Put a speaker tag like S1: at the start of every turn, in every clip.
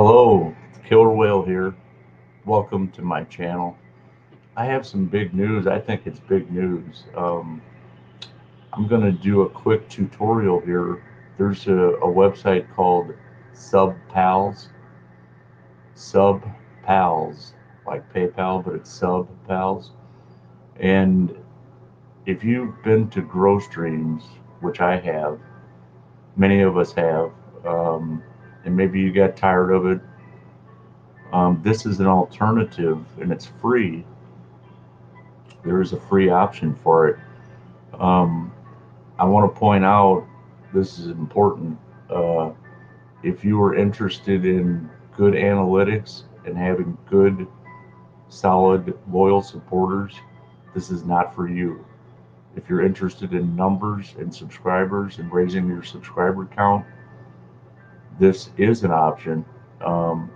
S1: Hello, Killer Whale here. Welcome to my channel. I have some big news. I think it's big news. Um, I'm going to do a quick tutorial here. There's a, a website called SubPals. SubPals, like PayPal, but it's SubPals. And if you've been to GrowStreams, which I have, many of us have, um, and maybe you got tired of it. Um, this is an alternative and it's free. There is a free option for it. Um, I want to point out this is important. Uh, if you are interested in good analytics and having good, solid, loyal supporters, this is not for you. If you're interested in numbers and subscribers and raising your subscriber count, this is an option um,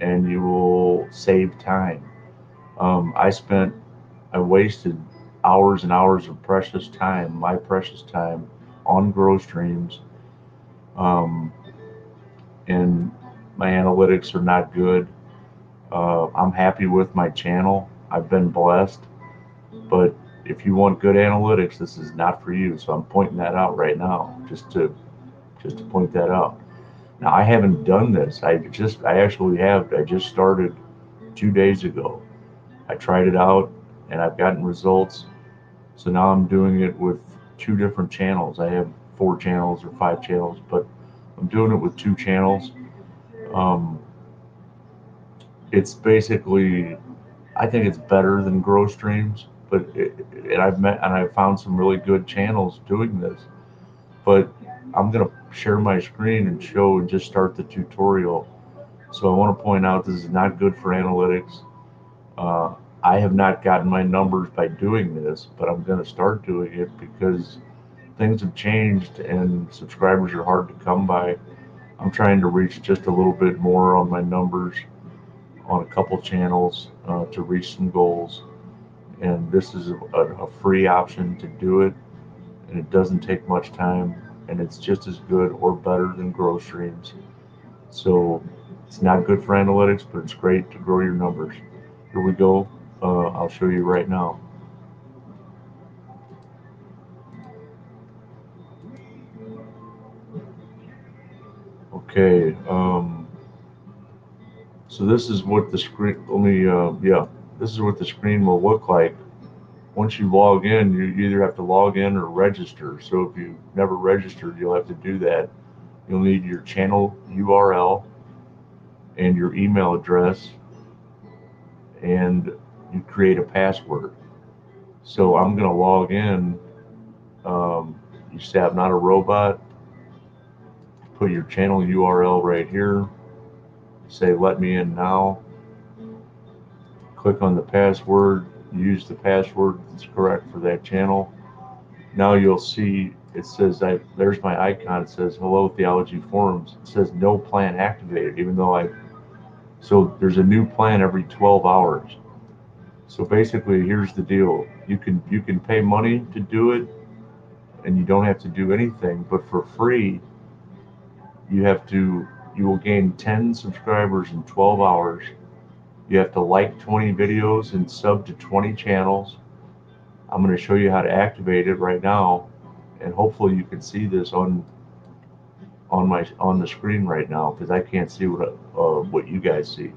S1: and you will save time. Um, I spent, I wasted hours and hours of precious time, my precious time, on GrowStreams. Um, and my analytics are not good. Uh, I'm happy with my channel. I've been blessed. But if you want good analytics, this is not for you. So I'm pointing that out right now, just to just to point that out. Now I haven't done this. I just I actually have. I just started two days ago. I tried it out and I've gotten results. So now I'm doing it with two different channels. I have four channels or five channels, but I'm doing it with two channels. Um, it's basically, I think it's better than GrowStreams, but it, and I've met and I've found some really good channels doing this. But I'm to share my screen and show and just start the tutorial. So I want to point out this is not good for analytics. Uh, I have not gotten my numbers by doing this, but I'm going to start doing it because things have changed and subscribers are hard to come by. I'm trying to reach just a little bit more on my numbers on a couple channels uh, to reach some goals. And this is a, a free option to do it, and it doesn't take much time and it's just as good or better than growth streams. So it's not good for analytics, but it's great to grow your numbers. Here we go. Uh, I'll show you right now. Okay. Um, so this is what the screen. Let me. Uh, yeah. This is what the screen will look like once you log in, you either have to log in or register. So if you never registered, you'll have to do that. You'll need your channel URL and your email address, and you create a password. So I'm going to log in. Um, you say I'm not a robot. Put your channel URL right here. Say let me in now. Click on the password use the password that's correct for that channel. Now you'll see it says I there's my icon. It says hello theology forums. It says no plan activated, even though I so there's a new plan every 12 hours. So basically here's the deal. You can you can pay money to do it and you don't have to do anything, but for free you have to you will gain 10 subscribers in 12 hours you have to like 20 videos and sub to 20 channels. I'm going to show you how to activate it right now, and hopefully you can see this on on my on the screen right now because I can't see what uh, what you guys see.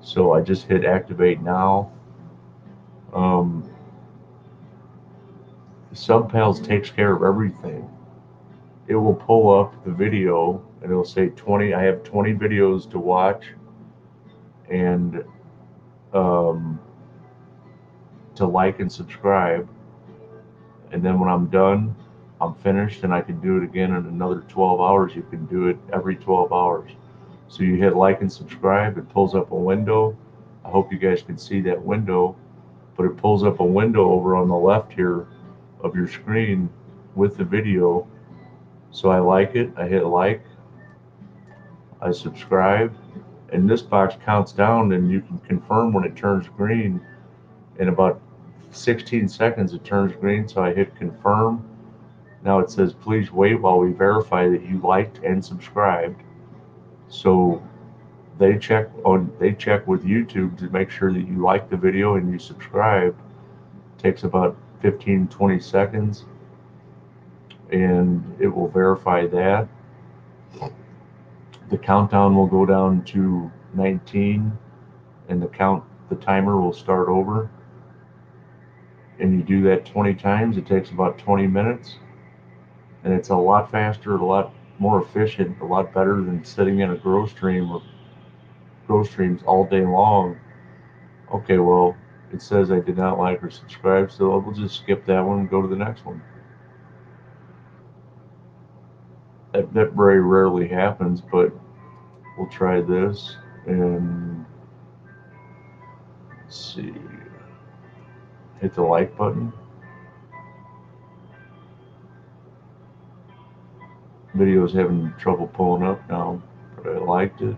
S1: So I just hit activate now. Um, SubPals takes care of everything. It will pull up the video and it'll say 20. I have 20 videos to watch and um, to like and subscribe. And then when I'm done, I'm finished and I can do it again in another 12 hours. You can do it every 12 hours. So you hit like and subscribe, it pulls up a window. I hope you guys can see that window, but it pulls up a window over on the left here of your screen with the video. So I like it, I hit like, I subscribe, and this box counts down and you can confirm when it turns green in about 16 seconds it turns green so I hit confirm now it says please wait while we verify that you liked and subscribed so they check on they check with YouTube to make sure that you like the video and you subscribe. takes about 15 20 seconds and it will verify that. The countdown will go down to 19 and the count the timer will start over. And you do that 20 times, it takes about 20 minutes. And it's a lot faster, a lot more efficient, a lot better than sitting in a grow stream or grow streams all day long. Okay, well, it says I did not like or subscribe, so we'll just skip that one and go to the next one. That, very rarely happens, but we'll try this and let's see. Hit the like button. Video is having trouble pulling up now, but I liked it.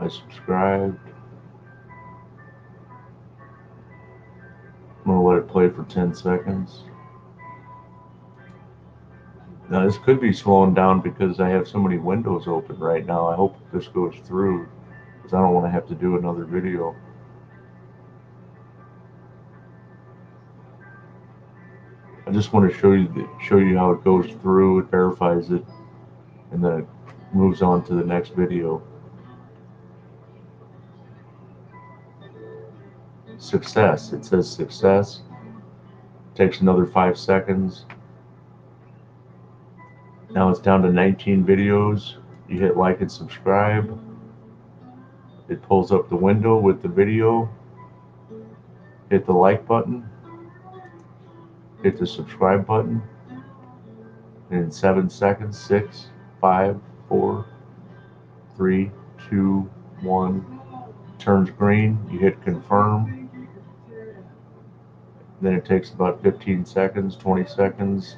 S1: I subscribed. I'm gonna let it play for 10 seconds. Now this could be slowing down because I have so many windows open right now. I hope this goes through because I don't want to have to do another video. I just want to show you the, show you how it goes through, it verifies it, and then it moves on to the next video. Success. It says success. Takes another five seconds. Now it's down to 19 videos. You hit like and subscribe. It pulls up the window with the video. Hit the like button hit the subscribe button. in seven seconds, six, five, four, three, two, one, turns green, you hit confirm. Then it takes about 15 seconds, 20 seconds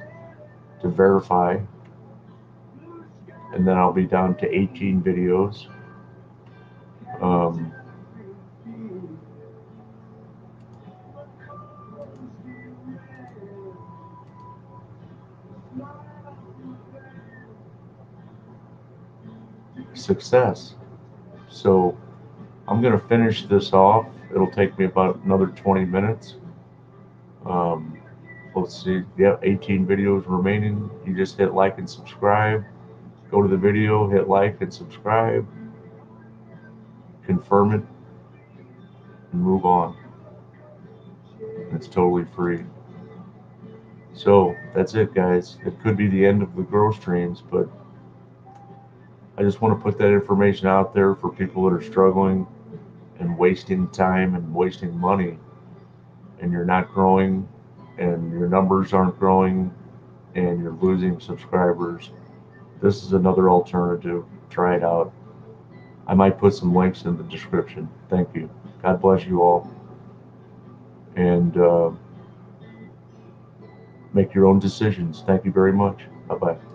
S1: to verify. And then I'll be down to 18 videos. Um, success. So I'm going to finish this off. It'll take me about another 20 minutes. Um, let's see. Yeah, 18 videos remaining. You just hit like and subscribe. Go to the video, hit like and subscribe. Confirm it and move on. It's totally free. So that's it, guys. It could be the end of the grow streams, but I just want to put that information out there for people that are struggling and wasting time and wasting money, and you're not growing, and your numbers aren't growing, and you're losing subscribers. This is another alternative. Try it out. I might put some links in the description. Thank you. God bless you all. And uh, make your own decisions. Thank you very much. Bye bye.